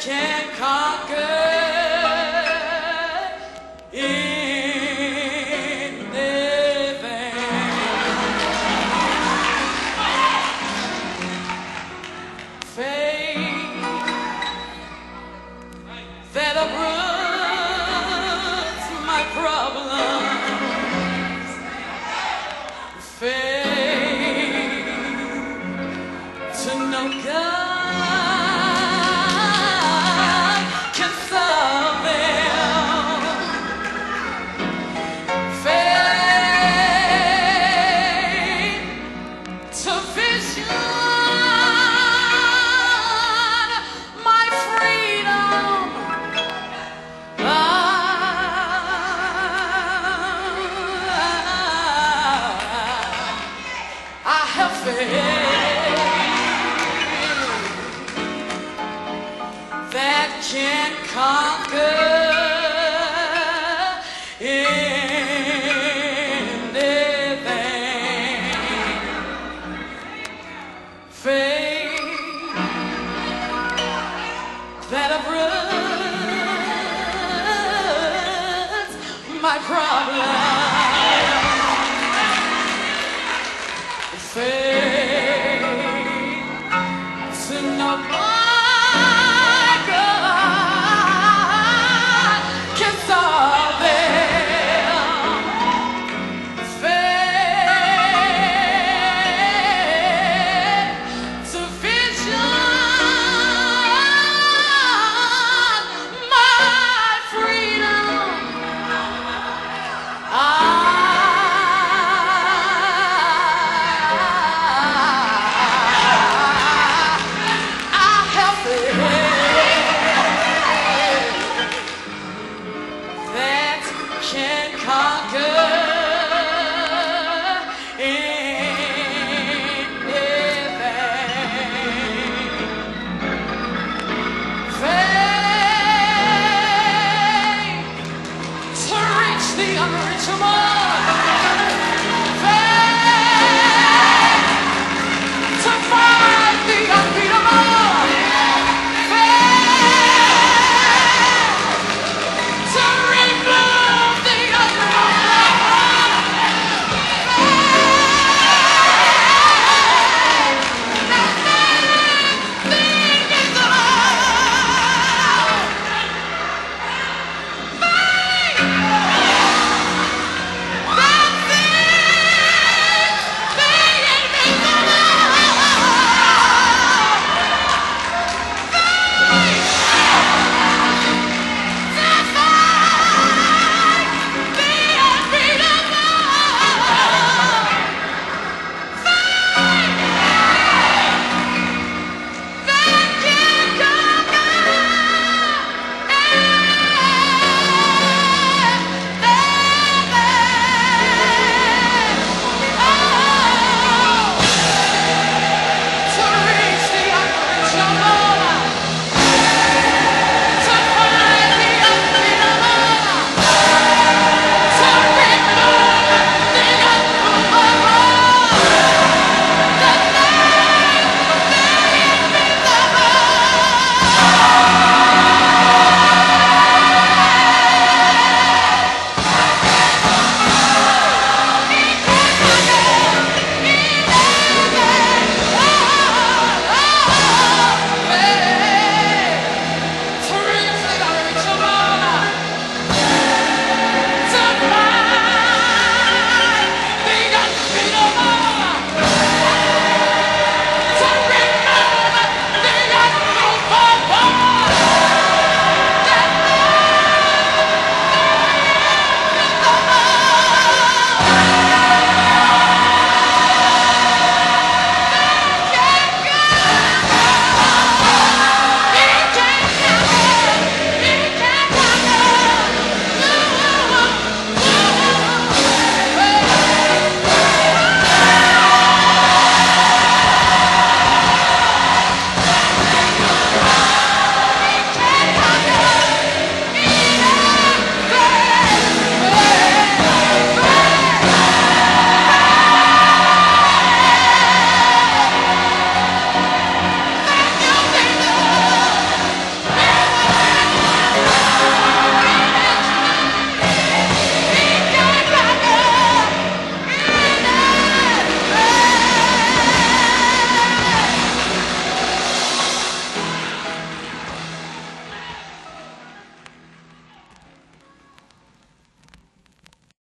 can't conquer. can conquer. Faith that my problem. Faith to no.